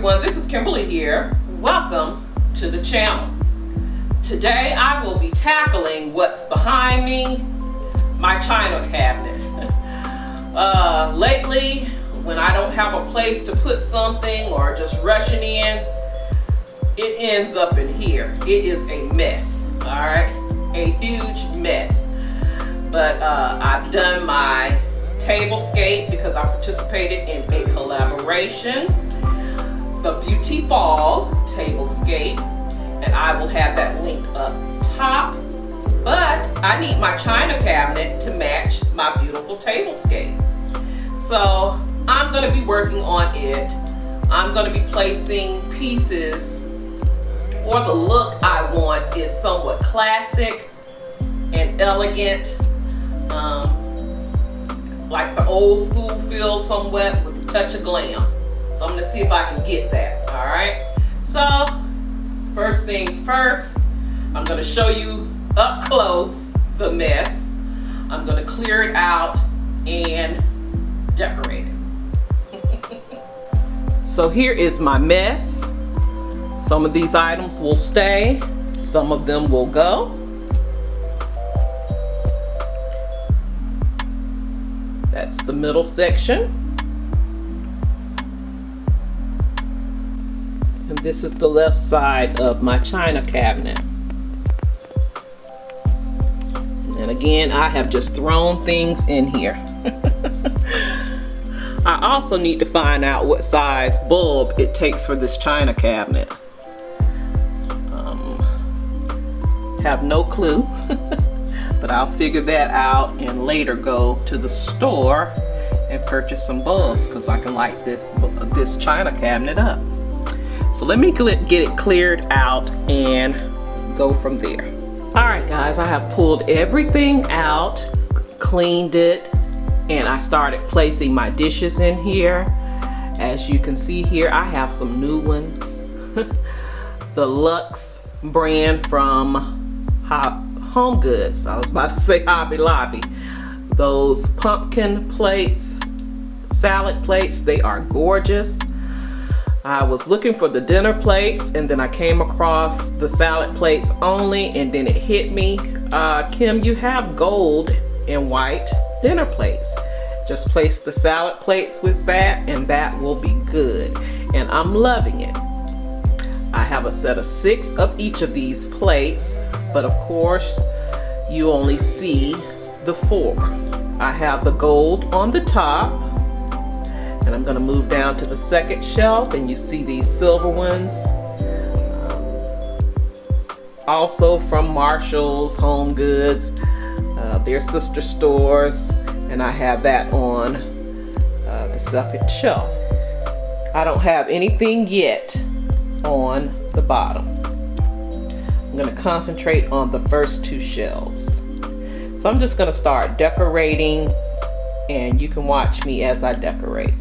everyone, this is Kimberly here. Welcome to the channel. Today I will be tackling what's behind me, my china cabinet. uh, lately, when I don't have a place to put something or just rushing in, it ends up in here. It is a mess, all right? A huge mess. But uh, I've done my tablescape because I participated in a collaboration the Beauty Fall tablescape and I will have that linked up top. But I need my china cabinet to match my beautiful tablescape. So I'm gonna be working on it. I'm gonna be placing pieces or the look I want is somewhat classic and elegant. Um, like the old school feel somewhat with a touch of glam. So I'm gonna see if I can get that, all right? So, first things first, I'm gonna show you up close the mess. I'm gonna clear it out and decorate it. so here is my mess. Some of these items will stay, some of them will go. That's the middle section. This is the left side of my china cabinet. And again, I have just thrown things in here. I also need to find out what size bulb it takes for this china cabinet. Um, have no clue, but I'll figure that out and later go to the store and purchase some bulbs because I can light this, this china cabinet up. So let me get it cleared out and go from there. All right, guys, I have pulled everything out, cleaned it, and I started placing my dishes in here. As you can see here, I have some new ones. the Lux brand from Home Goods. I was about to say Hobby Lobby. Those pumpkin plates, salad plates, they are gorgeous. I was looking for the dinner plates and then I came across the salad plates only and then it hit me. Uh, Kim, you have gold and white dinner plates. Just place the salad plates with that and that will be good. And I'm loving it. I have a set of six of each of these plates, but of course you only see the four. I have the gold on the top, and I'm gonna move down to the second shelf and you see these silver ones. Um, also from Marshall's, Home Goods, uh, their sister stores, and I have that on uh, the second shelf. I don't have anything yet on the bottom. I'm gonna concentrate on the first two shelves. So I'm just gonna start decorating and you can watch me as I decorate.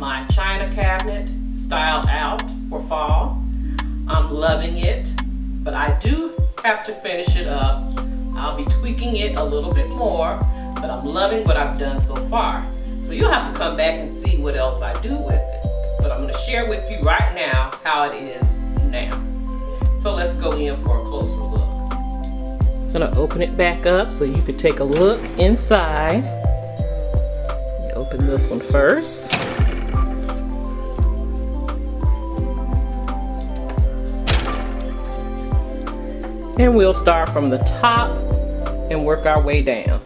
My china cabinet styled out for fall. I'm loving it, but I do have to finish it up. I'll be tweaking it a little bit more, but I'm loving what I've done so far. So you'll have to come back and see what else I do with it. But I'm going to share with you right now how it is now. So let's go in for a closer look. I'm going to open it back up so you can take a look inside. Open this one first. And we'll start from the top and work our way down.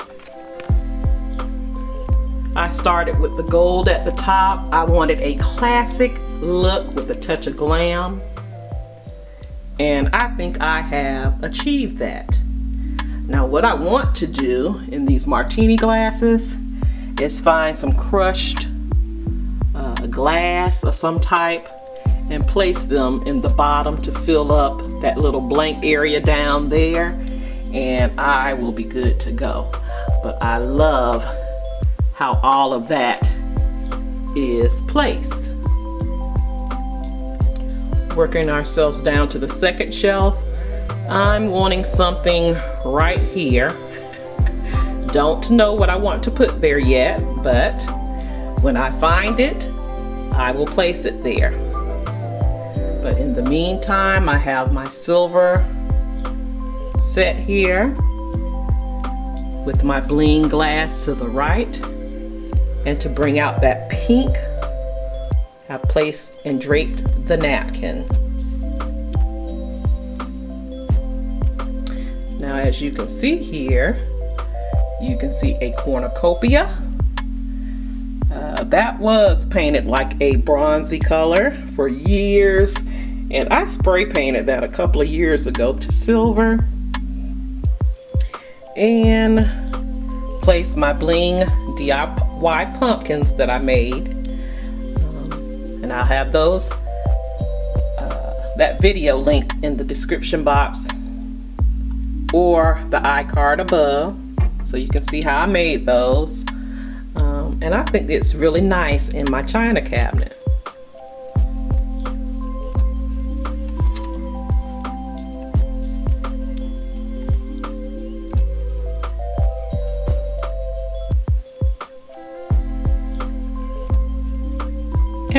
I started with the gold at the top. I wanted a classic look with a touch of glam. And I think I have achieved that. Now what I want to do in these martini glasses is find some crushed uh, glass of some type and place them in the bottom to fill up that little blank area down there and I will be good to go. But I love how all of that is placed. Working ourselves down to the second shelf. I'm wanting something right here. Don't know what I want to put there yet, but when I find it, I will place it there. But in the meantime, I have my silver set here with my bling glass to the right. And to bring out that pink, I placed and draped the napkin. Now as you can see here, you can see a cornucopia. Uh, that was painted like a bronzy color for years and I spray painted that a couple of years ago to silver and placed my bling DIY pumpkins that I made. Um, and I'll have those, uh, that video link in the description box or the iCard above. So you can see how I made those. Um, and I think it's really nice in my china cabinet.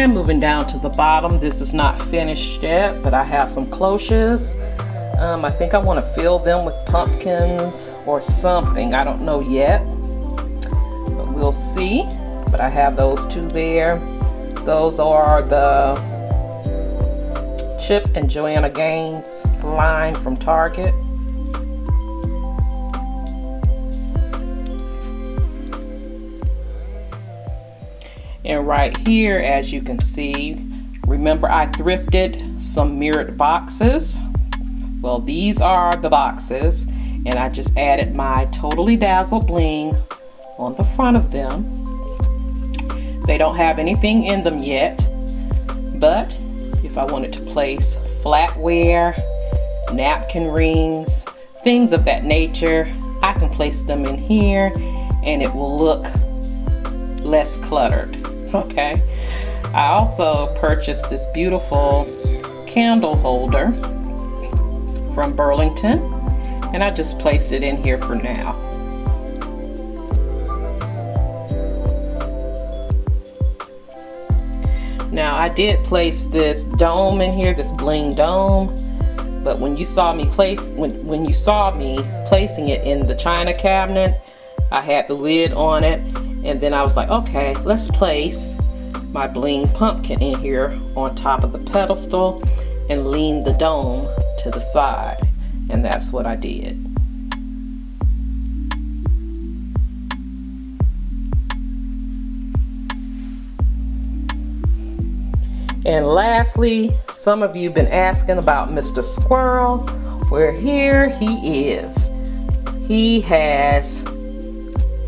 Moving down to the bottom, this is not finished yet, but I have some cloches. Um, I think I want to fill them with pumpkins or something. I don't know yet, but we'll see. But I have those two there. Those are the Chip and Joanna Gaines line from Target. And right here, as you can see, remember I thrifted some mirrored boxes. Well, these are the boxes, and I just added my Totally Dazzled Bling on the front of them. They don't have anything in them yet, but if I wanted to place flatware, napkin rings, things of that nature, I can place them in here and it will look less cluttered okay. I also purchased this beautiful candle holder from Burlington and I just placed it in here for now. Now I did place this dome in here this bling dome but when you saw me place when when you saw me placing it in the china cabinet I had the lid on it and then I was like, okay, let's place my bling pumpkin in here on top of the pedestal and lean the dome to the side. And that's what I did. And lastly, some of you have been asking about Mr. Squirrel. Where here he is. He has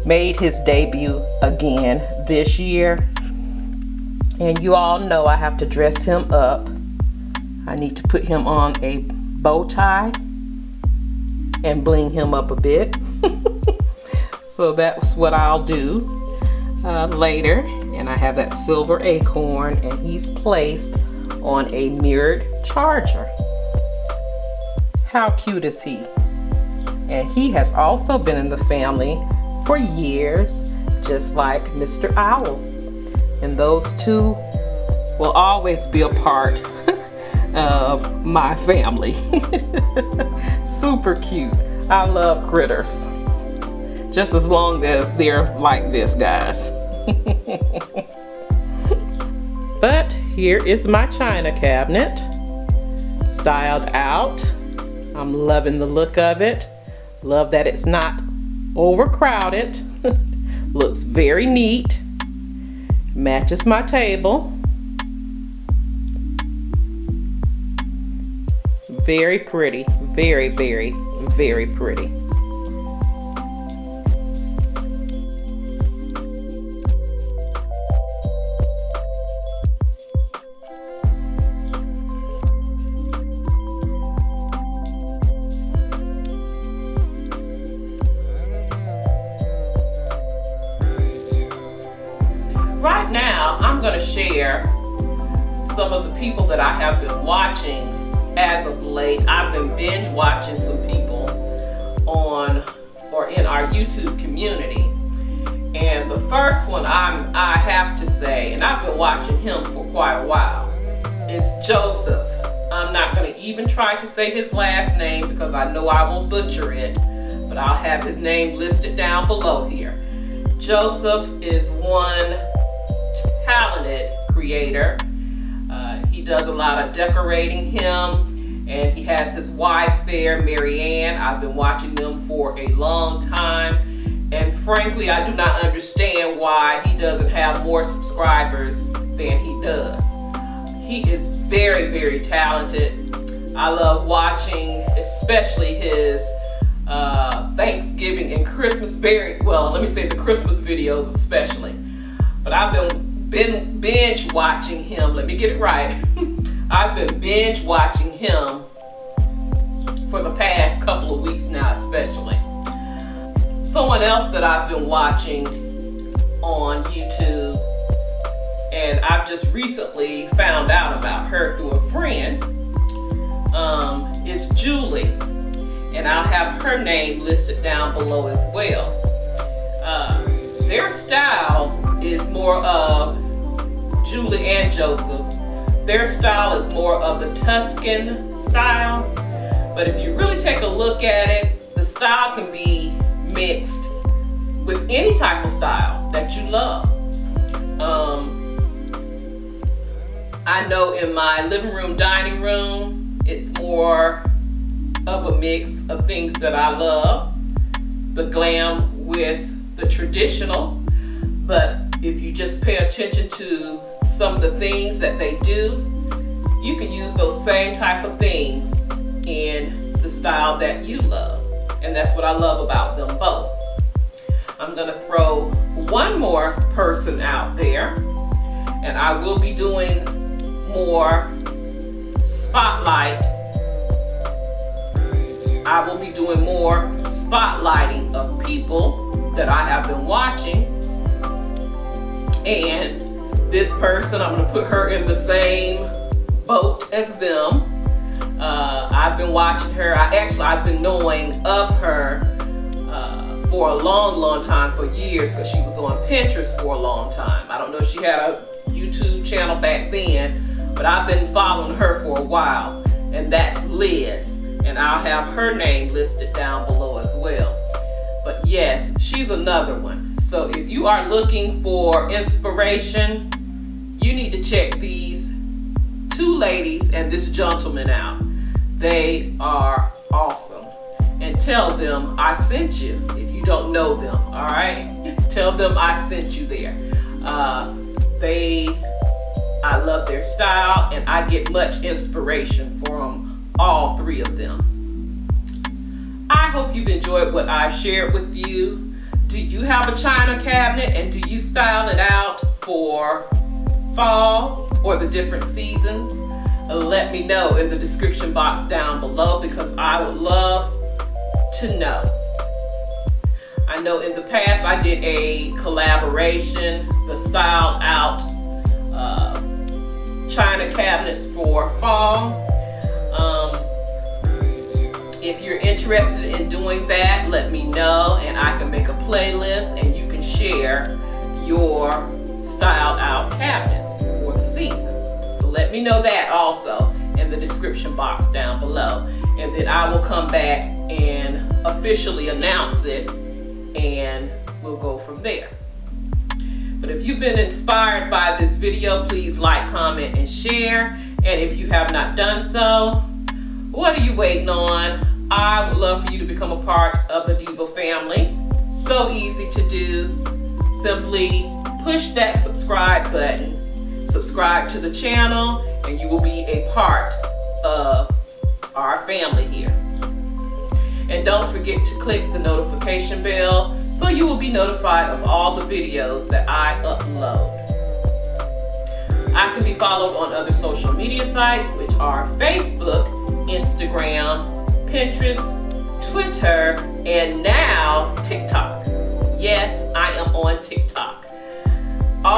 made his debut again this year. And you all know I have to dress him up. I need to put him on a bow tie and bling him up a bit. so that's what I'll do. uh, later. And I have that silver acorn and he's placed on a mirrored charger. How cute is he? And he has also been in the family for years, just like Mr. Owl. And those two will always be a part of my family. Super cute. I love critters. Just as long as they're like this, guys. but here is my china cabinet. Styled out. I'm loving the look of it. Love that it's not overcrowded. Looks very neat. Matches my table. Very pretty. Very, very, very pretty. As of late. I've been binge watching some people on or in our YouTube community. And the first one I'm, I have to say, and I've been watching him for quite a while, is Joseph. I'm not going to even try to say his last name because I know I will butcher it, but I'll have his name listed down below here. Joseph is one talented creator. Uh, he does a lot of decorating him and he has his wife there, Marianne. I've been watching them for a long time and frankly I do not understand why he doesn't have more subscribers than he does. He is very, very talented. I love watching especially his uh, Thanksgiving and Christmas very well let me say the Christmas videos especially but I've been been binge watching him. Let me get it right. I've been binge watching him for the past couple of weeks now, especially. Someone else that I've been watching on YouTube, and I've just recently found out about her through a friend, um, is Julie. And I'll have her name listed down below as well. Uh, their style is more of Julie and Joseph. Their style is more of the Tuscan style. But if you really take a look at it, the style can be mixed with any type of style that you love. Um, I know in my living room, dining room, it's more of a mix of things that I love. The glam with the traditional, but if you just pay attention to some of the things that they do, you can use those same type of things in the style that you love. And that's what I love about them both. I'm gonna throw one more person out there and I will be doing more spotlight. I will be doing more spotlighting of people that I have been watching. And this person, I'm gonna put her in the same boat as them. Uh, I've been watching her, I actually, I've been knowing of her uh, for a long, long time, for years, because she was on Pinterest for a long time. I don't know if she had a YouTube channel back then, but I've been following her for a while, and that's Liz. And I'll have her name listed down below as well. But yes, she's another one. So if you are looking for inspiration, you need to check these two ladies and this gentleman out. They are awesome. And tell them I sent you if you don't know them, all right? tell them I sent you there. Uh, they, I love their style and I get much inspiration from all three of them. I hope you've enjoyed what I've shared with you. Do you have a china cabinet and do you style it out for fall or the different seasons? Let me know in the description box down below because I would love to know. I know in the past I did a collaboration, the Style Out uh, China cabinets for fall. Um, if you're interested in doing that, let me know and I can make a playlist and you can share your styled out cabinets for the season. So let me know that also in the description box down below. And then I will come back and officially announce it and we'll go from there. But if you've been inspired by this video, please like, comment, and share. And if you have not done so, what are you waiting on? I would love for you to become a part of the Diva family. So easy to do. Simply push that subscribe button, subscribe to the channel, and you will be a part of our family here. And don't forget to click the notification bell so you will be notified of all the videos that I upload. I can be followed on other social media sites, which are Facebook, Instagram, Pinterest, Twitter, and now TikTok. Yes, I am on TikTok.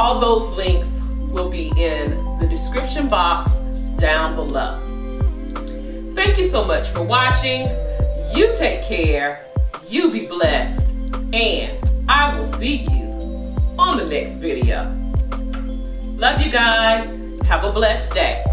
All those links will be in the description box down below. Thank you so much for watching. You take care, you be blessed, and I will see you on the next video. Love you guys. Have a blessed day.